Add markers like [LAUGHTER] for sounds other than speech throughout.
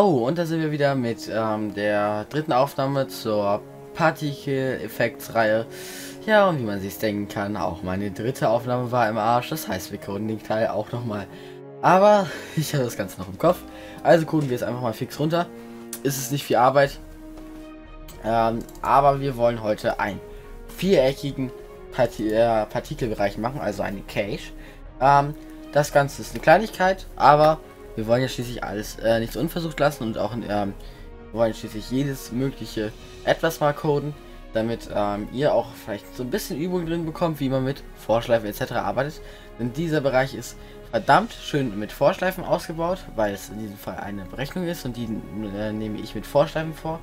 So, und da sind wir wieder mit ähm, der dritten Aufnahme zur Partikel-Effekts-Reihe. Ja, und wie man sich denken kann, auch meine dritte Aufnahme war im Arsch. Das heißt, wir coden den Teil auch nochmal. Aber [LAUGHS] ich habe das Ganze noch im Kopf. Also coden wir es einfach mal fix runter. Ist es nicht viel Arbeit. Ähm, aber wir wollen heute einen viereckigen Parti äh, Partikelbereich machen, also eine Cache. Ähm, das Ganze ist eine Kleinigkeit, aber wir wollen ja schließlich alles äh, nichts unversucht lassen und auch ähm, wir wollen schließlich jedes mögliche etwas mal coden, damit ähm, ihr auch vielleicht so ein bisschen Übung drin bekommt, wie man mit Vorschleifen etc. arbeitet. Denn dieser Bereich ist verdammt schön mit Vorschleifen ausgebaut, weil es in diesem Fall eine Berechnung ist und die äh, nehme ich mit Vorschleifen vor.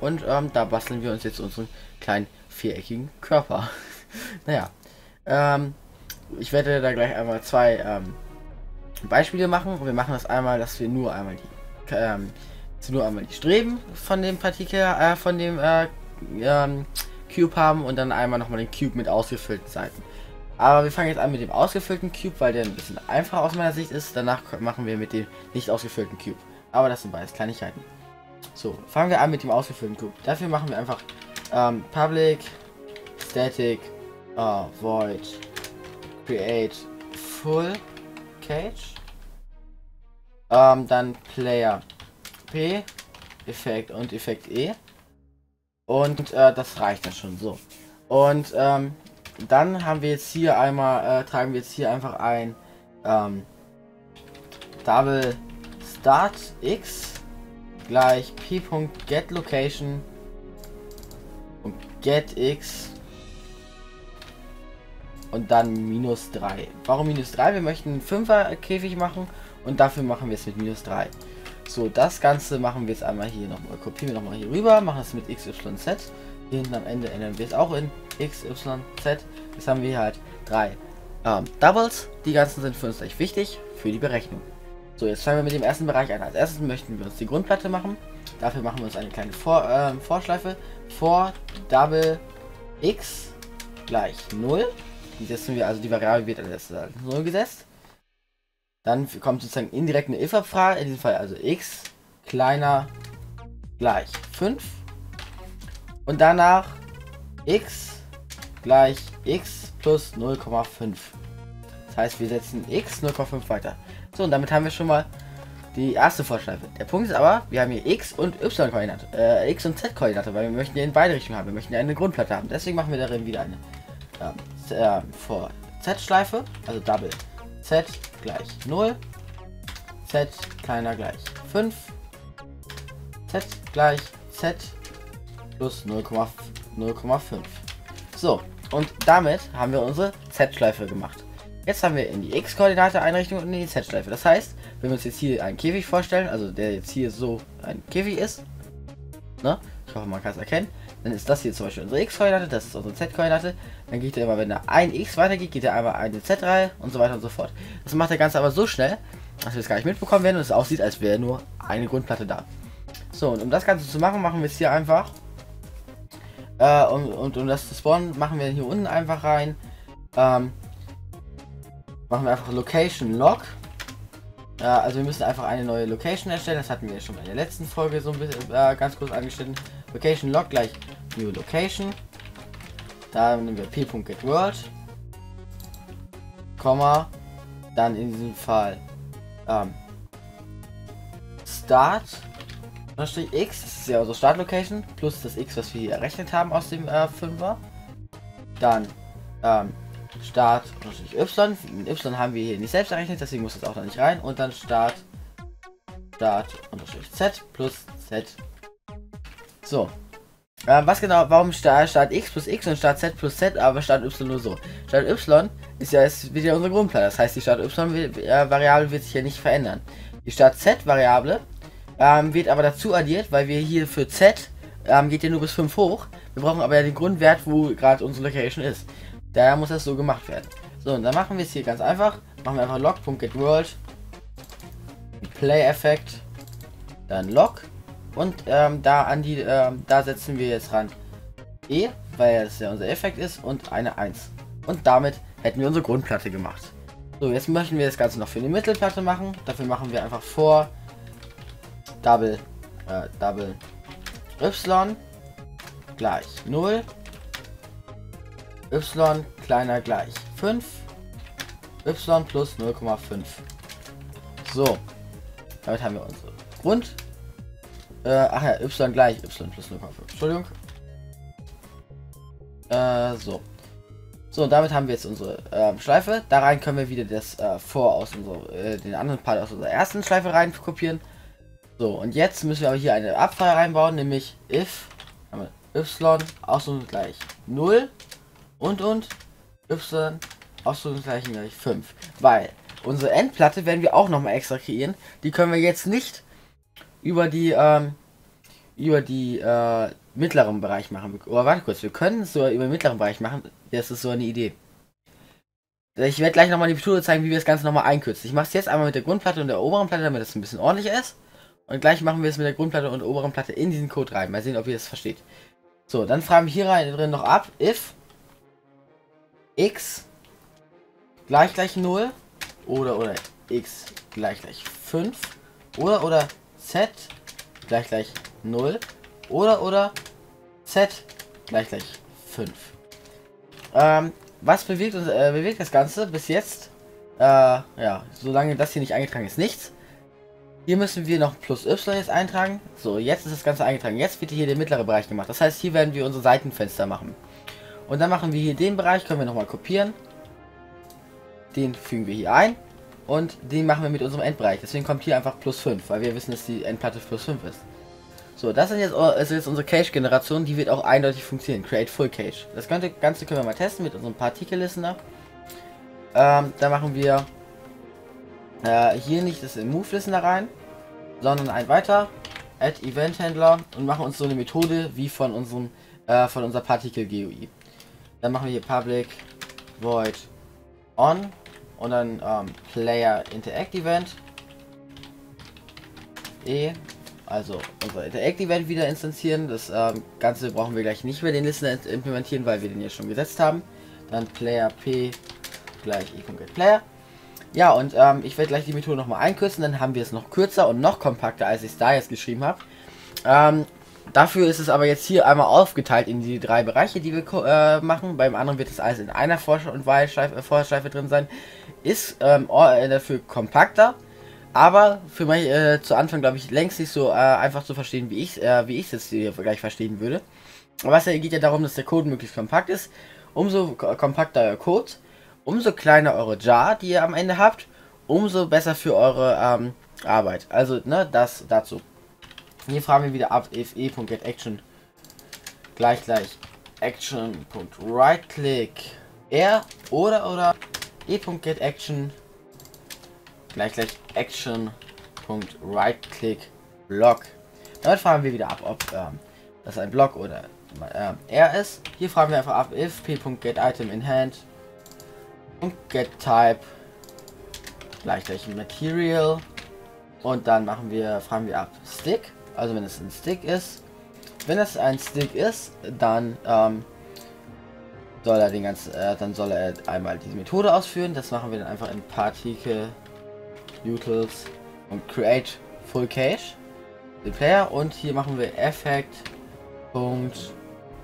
Und ähm, da basteln wir uns jetzt unseren kleinen viereckigen Körper. [LAUGHS] naja, ähm, ich werde da gleich einmal zwei ähm, Beispiele machen. Und wir machen das einmal, dass wir nur einmal die, ähm, nur einmal die Streben von dem Partikel, äh, von dem äh, ähm, Cube haben und dann einmal nochmal den Cube mit ausgefüllten Seiten. Aber wir fangen jetzt an mit dem ausgefüllten Cube, weil der ein bisschen einfacher aus meiner Sicht ist. Danach machen wir mit dem nicht ausgefüllten Cube. Aber das sind beides Kleinigkeiten. So, fangen wir an mit dem ausgefüllten Cube. Dafür machen wir einfach ähm, Public Static uh, Void Create Full Cage. Ähm, dann Player P, Effekt und Effekt E. Und äh, das reicht dann schon so. Und ähm, dann haben wir jetzt hier einmal, äh, tragen wir jetzt hier einfach ein ähm, Double Start X gleich p.getLocation und getX und dann minus 3. Warum minus 3? Wir möchten einen 5er Käfig machen und dafür machen wir es mit minus 3. So, das Ganze machen wir jetzt einmal hier nochmal, kopieren wir nochmal hier rüber, machen es mit XYZ. Hier hinten am Ende ändern wir es auch in XYZ. Jetzt haben wir halt drei ähm, Doubles. Die ganzen sind für uns echt wichtig für die Berechnung. So, jetzt fangen wir mit dem ersten Bereich an. Als erstes möchten wir uns die Grundplatte machen. Dafür machen wir uns eine kleine Vor äh, Vorschleife. For Double X gleich 0. Die setzen wir, also die Variable wird als 0 gesetzt. Dann kommt sozusagen indirekt eine if-Abfrage, in diesem Fall also x kleiner gleich 5. Und danach x gleich x plus 0,5. Das heißt, wir setzen x 0,5 weiter. So, und damit haben wir schon mal die erste Vorschleife. Der Punkt ist aber, wir haben hier x und y-Koordinate, äh, x und z-Koordinate, weil wir möchten ja in beide Richtungen haben. Wir möchten ja eine Grundplatte haben. Deswegen machen wir darin wieder eine ähm, äh, vor z-Schleife, also Double z gleich 0, z kleiner gleich 5, z gleich z plus 0,5. So, und damit haben wir unsere z-Schleife gemacht. Jetzt haben wir in die x-Koordinate Einrichtung und in die z-Schleife. Das heißt, wenn wir uns jetzt hier einen Käfig vorstellen, also der jetzt hier so ein Käfig ist, ne? Ich hoffe, man kann es erkennen. Dann ist das hier zum Beispiel unsere x-Koordinate, das ist unsere z-Koordinate. Dann geht er immer, wenn er ein x weitergeht, geht er einmal eine z-Reihe und so weiter und so fort. Das macht der Ganze aber so schnell, dass wir es gar nicht mitbekommen werden und es aussieht, als wäre nur eine Grundplatte da. So, und um das Ganze zu machen, machen wir es hier einfach. Äh, und, und um das zu spawnen, machen wir hier unten einfach rein. Ähm, machen wir einfach Location Log. Äh, also wir müssen einfach eine neue Location erstellen. Das hatten wir schon in der letzten Folge so ein bisschen äh, ganz kurz angeschnitten. Location Log gleich New Location. Da nehmen wir p.getWorld. Komma. Dann in diesem Fall ähm, Start. X, das ist ja unsere Start Location, plus das X, was wir hier errechnet haben aus dem äh, 5er. Dann ähm, Start Y. Mit Y haben wir hier nicht selbst errechnet, deswegen muss das auch da nicht rein. Und dann Start Start Z plus Z. So. Äh, was genau, warum Start, Start X plus X und Start Z plus Z, aber Start Y nur so? Start Y ist ja, ist wieder unsere Grundplatte. Das heißt, die Start Y-Variable wird sich ja nicht verändern. Die Start Z-Variable ähm, wird aber dazu addiert, weil wir hier für Z ähm, geht ja nur bis 5 hoch. Wir brauchen aber ja den Grundwert, wo gerade unsere Location ist. Daher muss das so gemacht werden. So, und dann machen wir es hier ganz einfach. Machen wir einfach log.getWorld. Play-Effekt. Dann log. Und ähm, da an die, ähm, da setzen wir jetzt ran E, weil das ja unser Effekt ist, und eine 1. Und damit hätten wir unsere Grundplatte gemacht. So, jetzt möchten wir das Ganze noch für die Mittelplatte machen. Dafür machen wir einfach vor Double, äh, Double y gleich 0, y kleiner gleich 5, y plus 0,5. So, damit haben wir unsere Grund. Äh, ach ja, y gleich y plus 0,5. Entschuldigung. Äh, so. So, damit haben wir jetzt unsere äh, Schleife. Da rein können wir wieder das äh, vor aus unserer, äh, den anderen Part aus unserer ersten Schleife rein kopieren. So, und jetzt müssen wir aber hier eine Abfrage reinbauen, nämlich if y Ausdruck gleich 0 und und y Ausdruck gleich gleich 5. Weil unsere Endplatte werden wir auch nochmal extra kreieren. Die können wir jetzt nicht über die ähm, über die äh, mittleren Bereich machen. Oder warte kurz, wir können es so über den mittleren Bereich machen. Das ist so eine Idee. Ich werde gleich nochmal die Methode zeigen, wie wir das Ganze nochmal einkürzen. Ich mache es jetzt einmal mit der Grundplatte und der oberen Platte, damit es ein bisschen ordentlicher ist. Und gleich machen wir es mit der Grundplatte und der oberen Platte in diesen Code rein. Mal sehen, ob ihr das versteht. So, dann fragen wir hier rein drin noch ab, if x gleich gleich 0 oder oder x gleich gleich 5 oder oder z gleich gleich 0 oder oder z gleich gleich 5. Ähm, was bewegt uns äh, bewegt das Ganze bis jetzt? Äh, ja, solange das hier nicht eingetragen ist, nichts. Hier müssen wir noch plus y jetzt eintragen. So, jetzt ist das Ganze eingetragen. Jetzt wird hier der mittlere Bereich gemacht. Das heißt, hier werden wir unsere Seitenfenster machen. Und dann machen wir hier den Bereich, können wir nochmal kopieren. Den fügen wir hier ein. Und den machen wir mit unserem Endbereich. Deswegen kommt hier einfach plus 5, weil wir wissen, dass die Endplatte plus 5 ist. So, das sind jetzt, ist jetzt unsere Cache-Generation. Die wird auch eindeutig funktionieren. Create Full Cache. Das Ganze können wir mal testen mit unserem Partikel-Listener. Ähm, da machen wir äh, hier nicht das Move-Listener rein, sondern ein weiter. Add Event Händler und machen uns so eine Methode wie von unserem äh, von unserer Partikel GUI. Dann machen wir hier Public Void On und dann ähm, Player Interact Event. E, also unser Interact Event wieder instanzieren. Das ähm, Ganze brauchen wir gleich nicht mehr den Listener implementieren, weil wir den jetzt schon gesetzt haben. Dann Player P gleich e.getPlayer. Ja, und ähm, ich werde gleich die Methode nochmal einkürzen, dann haben wir es noch kürzer und noch kompakter, als ich es da jetzt geschrieben habe. Ähm, dafür ist es aber jetzt hier einmal aufgeteilt in die drei Bereiche, die wir äh, machen. Beim anderen wird es alles in einer Vor- und Vorschleife drin sein. Ist ähm, äh, dafür kompakter, aber für mich äh, zu Anfang, glaube ich, längst nicht so äh, einfach zu verstehen, wie ich äh, wie ich es hier gleich verstehen würde. Aber es geht ja darum, dass der Code möglichst kompakt ist. Umso kompakter der Code, umso kleiner eure Jar, die ihr am Ende habt, umso besser für eure ähm, Arbeit. Also, ne, das dazu. Hier fragen wir wieder ab if e.getAction gleich gleich. Action.rightclick r oder oder? e.getAction gleich gleich. Action.rightclick block. Damit fragen wir wieder ab, ob ähm, das ein Block oder äh, r ist. Hier fragen wir einfach ab if p.getItem in hand. Und get type. Gleich gleich. Material. Und dann machen wir fragen wir ab stick also wenn es ein stick ist wenn es ein stick ist dann ähm, soll er den ganzen äh, dann soll er einmal diese methode ausführen. Das machen wir dann einfach in partikel utils und create full cache den player. Und hier machen wir effekt. Punkt.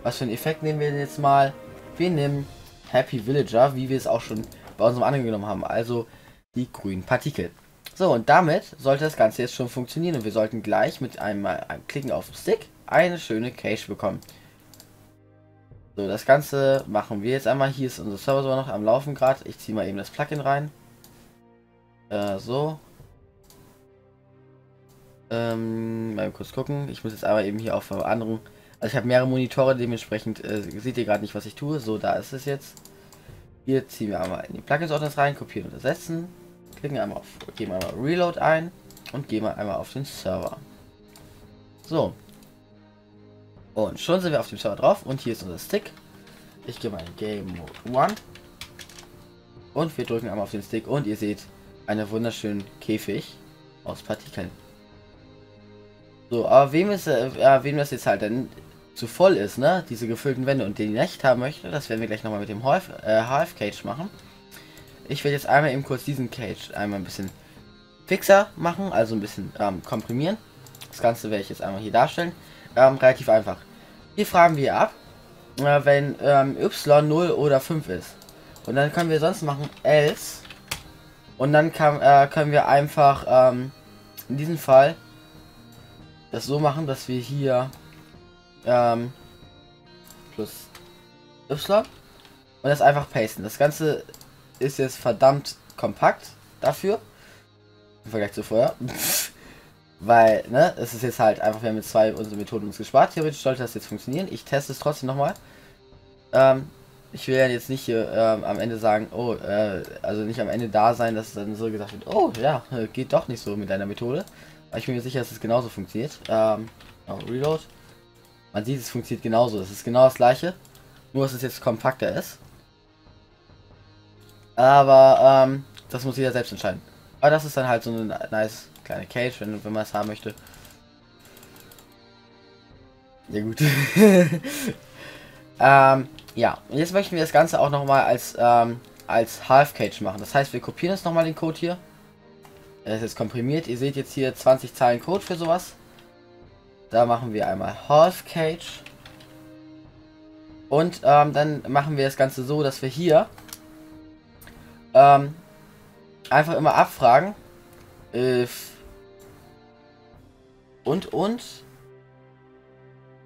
Was für ein effekt nehmen wir jetzt mal? Wir nehmen Happy Villager, wie wir es auch schon bei unserem anderen genommen haben. Also die grünen Partikel. So, und damit sollte das Ganze jetzt schon funktionieren. Und wir sollten gleich mit einem, einem Klicken auf Stick eine schöne Cache bekommen. So, das Ganze machen wir jetzt einmal. Hier ist unser Server sogar noch am Laufen gerade. Ich ziehe mal eben das Plugin rein. Äh, so. Ähm, mal kurz gucken. Ich muss jetzt einmal eben hier auf anderen also ich habe mehrere Monitore, dementsprechend äh, seht ihr gerade nicht, was ich tue. So, da ist es jetzt. Hier ziehen wir einmal in die Plugins-Ordners rein, kopieren und ersetzen. Klicken einmal auf, geben einmal Reload ein und gehen wir einmal auf den Server. So. Und schon sind wir auf dem Server drauf und hier ist unser Stick. Ich gehe mal in Game Mode 1. Und wir drücken einmal auf den Stick und ihr seht einen wunderschönen Käfig aus Partikeln. So, aber wem ist äh, wem das jetzt halt denn zu voll ist, ne? Diese gefüllten Wände und den nicht haben möchte, das werden wir gleich nochmal mit dem Half, äh, Half Cage machen. Ich werde jetzt einmal eben kurz diesen Cage einmal ein bisschen fixer machen, also ein bisschen ähm, komprimieren. Das Ganze werde ich jetzt einmal hier darstellen. Ähm, relativ einfach. Hier fragen wir ab, äh, wenn ähm, y 0 oder 5 ist. Und dann können wir sonst machen else. Und dann kann, äh, können wir einfach ähm, in diesem Fall das so machen, dass wir hier ähm, plus y und das einfach pasten. Das Ganze ist jetzt verdammt kompakt dafür. Im Vergleich zu vorher. [LAUGHS] Weil, ne, es ist jetzt halt einfach, wir haben mit zwei unsere Methoden uns gespart. Theoretisch sollte das jetzt funktionieren. Ich teste es trotzdem nochmal. Ähm, ich will ja jetzt nicht hier ähm, am Ende sagen, oh, äh, also nicht am Ende da sein, dass dann so gesagt wird, oh ja, [LAUGHS] geht doch nicht so mit deiner Methode. Aber ich bin mir sicher, dass es genauso funktioniert. Ähm, oh, Reload. Man sieht, es funktioniert genauso. Es ist genau das gleiche. Nur, dass es jetzt kompakter ist. Aber, ähm, das muss jeder selbst entscheiden. Aber das ist dann halt so eine nice kleine Cage, wenn, wenn man es haben möchte. Ja gut. [LAUGHS] ähm, ja, und jetzt möchten wir das Ganze auch nochmal als, ähm, als Half Cage machen. Das heißt, wir kopieren jetzt nochmal den Code hier. Er ist jetzt komprimiert. Ihr seht jetzt hier 20 Zeilen Code für sowas. Da machen wir einmal Half Cage. Und ähm, dann machen wir das Ganze so, dass wir hier ähm, einfach immer abfragen. If und und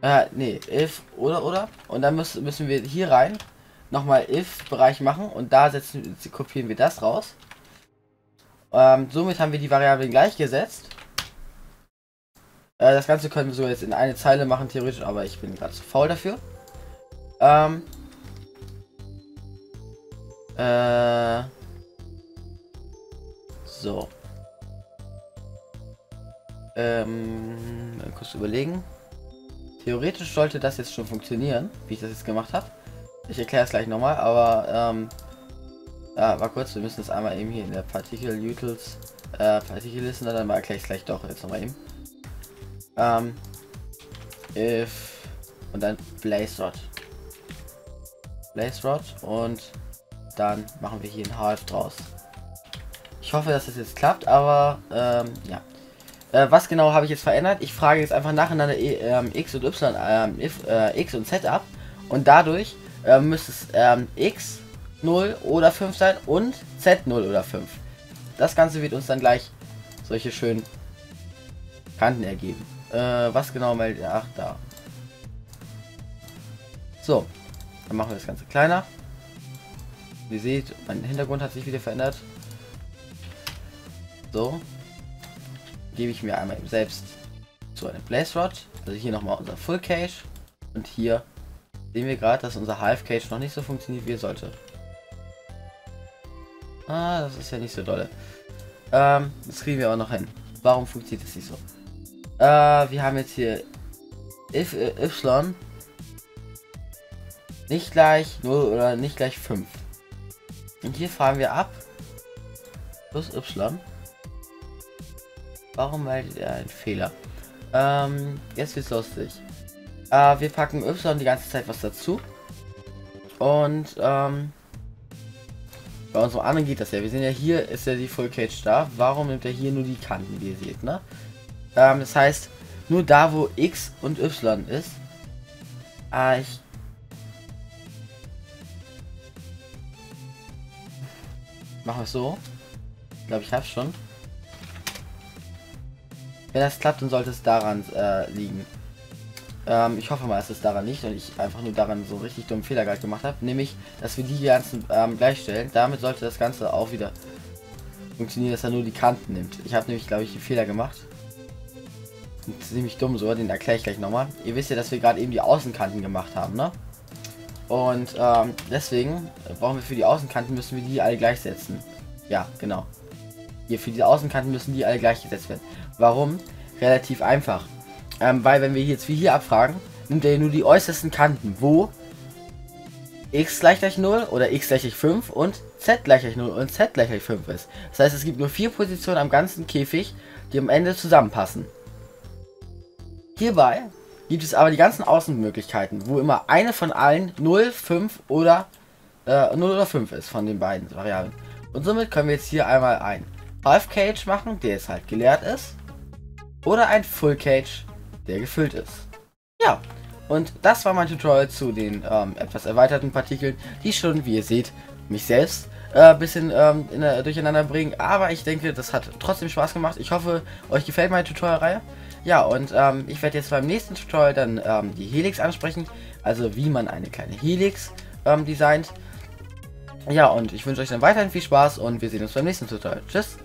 äh, nee, if oder oder und dann müssen müssen wir hier rein nochmal if Bereich machen und da setzen kopieren wir das raus. Ähm, somit haben wir die Variablen gleichgesetzt. Äh, das Ganze können wir so jetzt in eine Zeile machen theoretisch, aber ich bin gerade zu faul dafür. Ähm, äh, so. Ähm, kurz überlegen. Theoretisch sollte das jetzt schon funktionieren, wie ich das jetzt gemacht habe. Ich erkläre es gleich nochmal, aber ähm, ja, war kurz, wir müssen das einmal eben hier in der Partikel Utils, äh, Partikel dann erkläre ich es gleich doch jetzt nochmal eben. Ähm, if und dann Blaze Rod. Blaze Rod und dann machen wir hier ein Half draus. Ich hoffe, dass das jetzt klappt, aber ähm, ja. Äh, was genau habe ich jetzt verändert? Ich frage jetzt einfach nacheinander e, ähm, x und y, ähm, if, äh, x und z ab und dadurch äh, müsste es ähm, x 0 oder 5 sein und z 0 oder 5. Das Ganze wird uns dann gleich solche schönen Kanten ergeben. Äh, was genau meldet Ach, da. So, dann machen wir das Ganze kleiner. Ihr seht, mein Hintergrund hat sich wieder verändert. So. Gebe ich mir einmal selbst zu einem Blaze Rod. Also hier nochmal unser Full Cache. Und hier sehen wir gerade, dass unser Half Cache noch nicht so funktioniert, wie er sollte. Ah, das ist ja nicht so dolle. Ähm, das kriegen wir auch noch hin. Warum funktioniert das nicht so? Äh, wir haben jetzt hier if äh, y nicht gleich 0 oder nicht gleich 5. Und hier fragen wir ab plus y Warum meldet er einen Fehler? Ähm, jetzt wird's lustig. Äh, wir packen Y die ganze Zeit was dazu. Und, ähm, bei unserem anderen geht das ja. Wir sehen ja hier ist ja die Full Cage da. Warum nimmt er hier nur die Kanten, wie ihr seht, ne? Ähm, das heißt, nur da, wo X und Y ist. Ah, ich. Machen wir es so. Ich glaube, ich hab's schon. Wenn das klappt, dann sollte es daran äh, liegen. Ähm, ich hoffe mal, dass es daran liegt und ich einfach nur daran so richtig dummen Fehler gerade gemacht habe. Nämlich, dass wir die ganzen ähm, gleichstellen. Damit sollte das Ganze auch wieder funktionieren, dass er nur die Kanten nimmt. Ich habe nämlich, glaube ich, einen Fehler gemacht. Ziemlich dumm so, den erkläre ich gleich nochmal. Ihr wisst ja, dass wir gerade eben die Außenkanten gemacht haben, ne? Und ähm, deswegen brauchen wir für die Außenkanten, müssen wir die alle gleichsetzen. Ja, genau. Hier für die Außenkanten müssen die alle gleichgesetzt werden. Warum? Relativ einfach. Ähm, weil wenn wir jetzt wie hier abfragen, nimmt er nur die äußersten Kanten, wo x gleich gleich 0 oder x gleich gleich 5 und z gleich gleich 0 und z gleich gleich 5 ist. Das heißt, es gibt nur vier Positionen am ganzen Käfig, die am Ende zusammenpassen. Hierbei gibt es aber die ganzen Außenmöglichkeiten, wo immer eine von allen 0, 5 oder äh, 0 oder 5 ist von den beiden Variablen. Und somit können wir jetzt hier einmal ein Half Cage machen, der jetzt halt geleert ist. oder ein Full Cage, der gefüllt ist. Ja, und das war mein Tutorial zu den ähm, etwas erweiterten Partikeln, die schon, wie ihr seht, mich selbst ein äh, bisschen ähm, der, durcheinander bringen. Aber ich denke, das hat trotzdem Spaß gemacht. Ich hoffe, euch gefällt meine Tutorial-Reihe. Ja, und ähm, ich werde jetzt beim nächsten Tutorial dann ähm, die Helix ansprechen. Also wie man eine kleine Helix ähm, designt. Ja, und ich wünsche euch dann weiterhin viel Spaß und wir sehen uns beim nächsten Tutorial. Tschüss!